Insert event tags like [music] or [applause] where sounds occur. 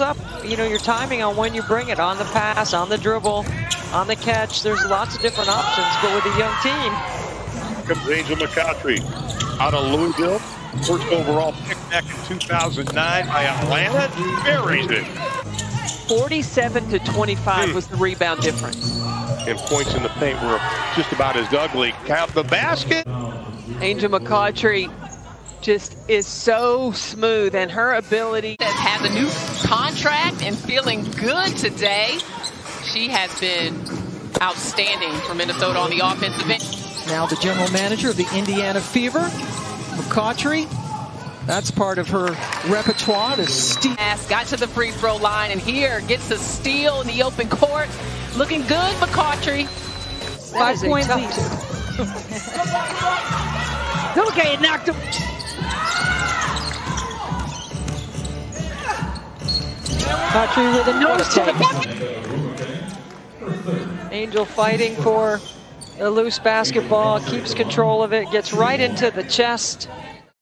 mess up, you know, your timing on when you bring it, on the pass, on the dribble, on the catch. There's lots of different options, but with a young team. Comes Angel McCoughtry out of Louisville. First overall pick back in 2009 by Atlanta. Buries it. 47 to 25 hmm. was the rebound difference. And points in the paint were just about as ugly. Count the basket. Angel McCoughtry just is so smooth and her ability has a new contract and feeling good today. She has been outstanding for Minnesota on the offensive end. Now the general manager of the Indiana Fever, McCoughtry. That's part of her repertoire to steal. Got to the free throw line and here gets a steal in the open court. Looking good, McCoughtry. Five points each. [laughs] okay, it knocked him. Patry with a nose to the Angel fighting for the loose basketball, keeps control of it, gets right into the chest.